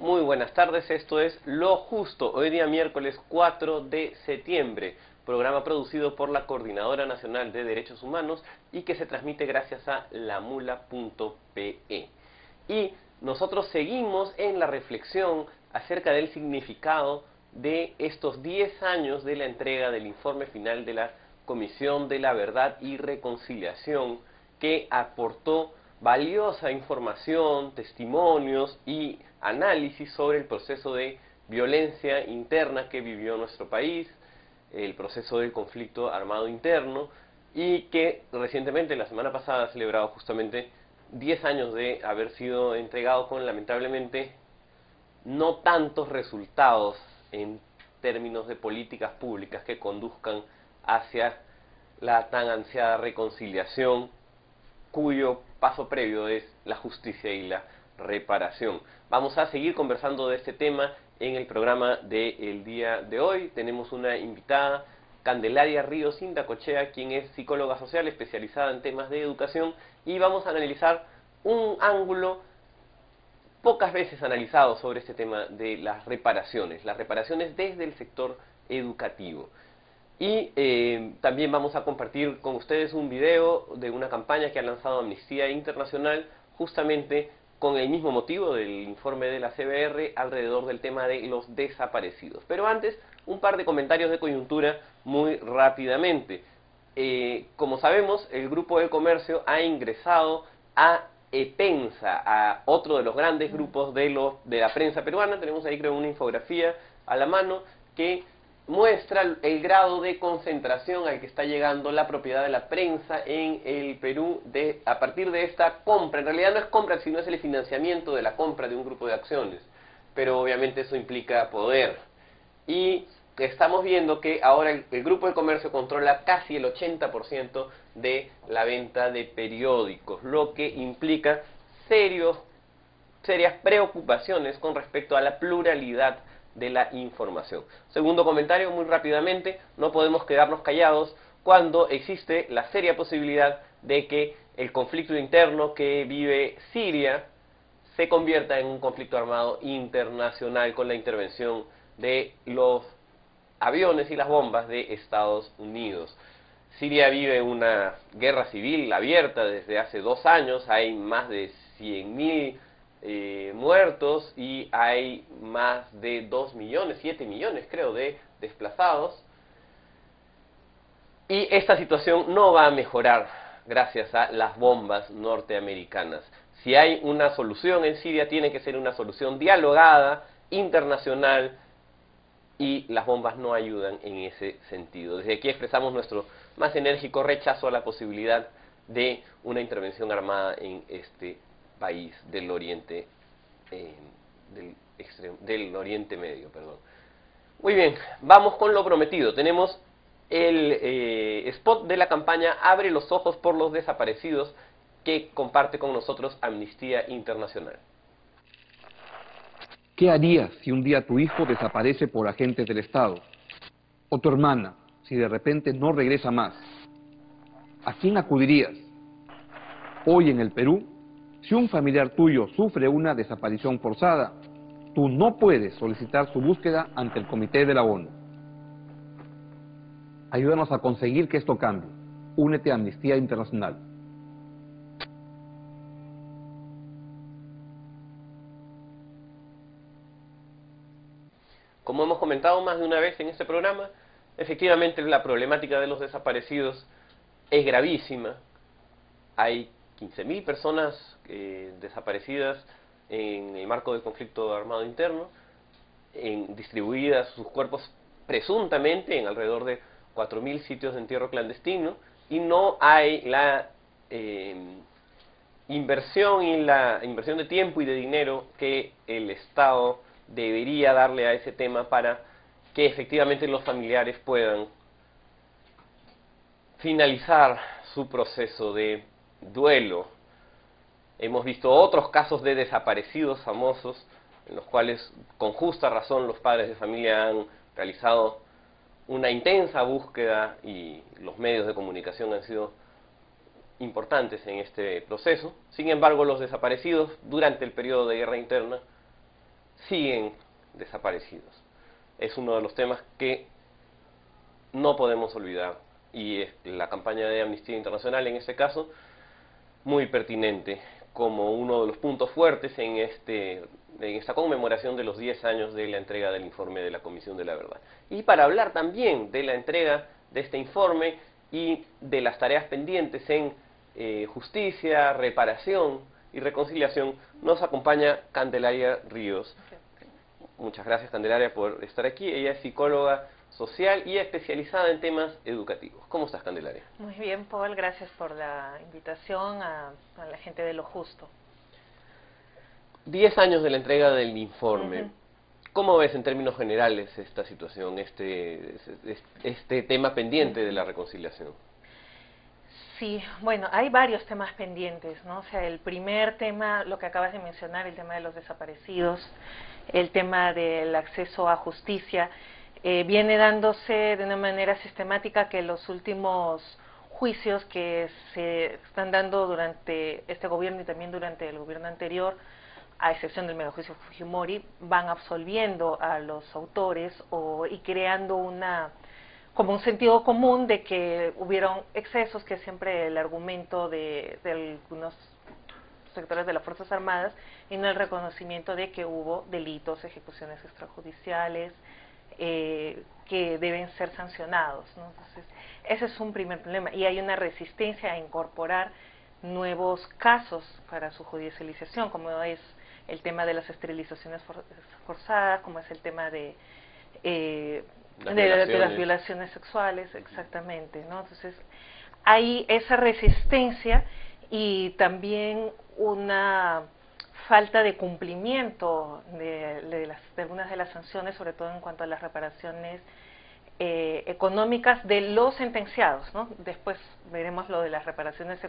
Muy buenas tardes, esto es Lo Justo, hoy día miércoles 4 de septiembre, programa producido por la Coordinadora Nacional de Derechos Humanos y que se transmite gracias a lamula.pe. Y nosotros seguimos en la reflexión acerca del significado de estos 10 años de la entrega del informe final de la Comisión de la Verdad y Reconciliación que aportó valiosa información, testimonios y análisis sobre el proceso de violencia interna que vivió nuestro país, el proceso del conflicto armado interno y que recientemente, la semana pasada, ha celebrado justamente 10 años de haber sido entregado con lamentablemente no tantos resultados en términos de políticas públicas que conduzcan hacia la tan ansiada reconciliación cuyo paso previo es la justicia y la reparación. Vamos a seguir conversando de este tema en el programa del día de hoy. Tenemos una invitada, Candelaria Ríos Indacochea, quien es psicóloga social especializada en temas de educación y vamos a analizar un ángulo pocas veces analizado sobre este tema de las reparaciones, las reparaciones desde el sector educativo. Y eh, también vamos a compartir con ustedes un video de una campaña que ha lanzado Amnistía Internacional justamente con el mismo motivo del informe de la CBR alrededor del tema de los desaparecidos. Pero antes, un par de comentarios de coyuntura muy rápidamente. Eh, como sabemos, el Grupo de Comercio ha ingresado a EPENSA, a otro de los grandes grupos de, los, de la prensa peruana. Tenemos ahí creo una infografía a la mano que muestra el grado de concentración al que está llegando la propiedad de la prensa en el Perú de, a partir de esta compra. En realidad no es compra, sino es el financiamiento de la compra de un grupo de acciones. Pero obviamente eso implica poder. Y estamos viendo que ahora el, grupo de comercio controla casi el 80% de la venta de periódicos, lo que implica serios, serias preocupaciones con respecto a la pluralidad de la información. Segundo comentario, muy rápidamente, no podemos quedarnos callados cuando existe la seria posibilidad de que el conflicto interno que vive Siria se convierta en un conflicto armado internacional con la intervención de los aviones y las bombas de Estados Unidos. Siria vive una guerra civil abierta desde hace dos años, hay más de 100.000 eh, muertos y hay más de 2 millones, 7 millones creo, de desplazados. Y esta situación no va a mejorar gracias a las bombas norteamericanas. Si hay una solución en Siria, tiene que ser una solución dialogada, internacional, y las bombas no ayudan en ese sentido. Desde aquí expresamos nuestro más enérgico rechazo a la posibilidad de una intervención armada en este país del Oriente, eh, del, del Oriente Medio. Perdón. Muy bien, vamos con lo prometido. Tenemos el eh, spot de la campaña Abre los ojos por los desaparecidos que comparte con nosotros Amnistía Internacional. ¿Qué harías si un día tu hijo desaparece por agentes del Estado? O tu hermana, si de repente no regresa más. ¿A quién acudirías? Hoy en el Perú si un familiar tuyo sufre una desaparición forzada, tú no puedes solicitar su búsqueda ante el Comité de la ONU. Ayúdanos a conseguir que esto cambie. Únete a Amnistía Internacional. Como hemos comentado más de una vez en este programa, efectivamente la problemática de los desaparecidos es gravísima. Hay 15.000 personas eh, desaparecidas en el marco del conflicto armado interno, en, distribuidas sus cuerpos presuntamente en alrededor de 4.000 sitios de entierro clandestino, y no hay la eh, inversión y la inversión de tiempo y de dinero que el Estado debería darle a ese tema para que efectivamente los familiares puedan finalizar su proceso de duelo. Hemos visto otros casos de desaparecidos famosos en los cuales con justa razón los padres de familia han realizado una intensa búsqueda y los medios de comunicación han sido importantes en este proceso. Sin embargo, los desaparecidos durante el periodo de guerra interna siguen desaparecidos. Es uno de los temas que no podemos olvidar y la campaña de Amnistía Internacional en este caso muy pertinente como uno de los puntos fuertes en, este, en esta conmemoración de los 10 años de la entrega del informe de la Comisión de la Verdad. Y para hablar también de la entrega de este informe y de las tareas pendientes en eh, justicia, reparación y reconciliación, nos acompaña Candelaria Ríos. Muchas gracias Candelaria por estar aquí. Ella es psicóloga social y especializada en temas educativos. ¿Cómo estás, Candelaria? Muy bien, Paul, gracias por la invitación a, la gente de lo justo. Diez años de la entrega del informe. ¿Cómo ves en términos generales esta situación, este, este tema pendiente de la reconciliación? Sí, bueno, hay varios temas pendientes, ¿no? O sea, el primer tema, lo que acabas de mencionar, el tema de los desaparecidos, el tema del acceso a justicia, eh, viene dándose de una manera sistemática que los últimos juicios que se están dando durante este gobierno y también durante el gobierno anterior, a excepción del megajuicio Fujimori, van absolviendo a los autores o, y creando una como un sentido común de que hubieron excesos, que es siempre el argumento de, de algunos sectores de las Fuerzas Armadas, y no el reconocimiento de que hubo delitos, ejecuciones extrajudiciales, eh, que deben ser sancionados. Entonces, ese es un primer problema. Y hay una resistencia a incorporar nuevos casos para su judicialización, como es el tema de las esterilizaciones forzadas, como es el tema de, eh, de, las violaciones sexuales, exactamente. ¿no? Entonces, hay esa resistencia y también una falta de cumplimiento de, las, algunas de las sanciones, sobre todo en cuanto a las reparaciones eh, económicas de los sentenciados. ¿no? Después veremos lo de las reparaciones económicas